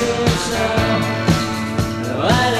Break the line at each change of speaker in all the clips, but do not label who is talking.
so sad.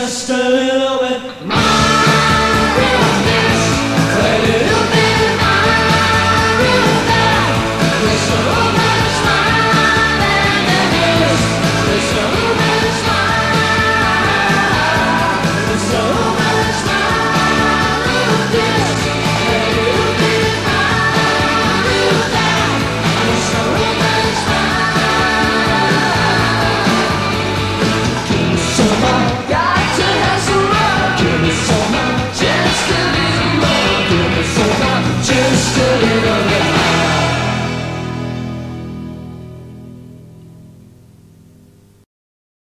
just a little little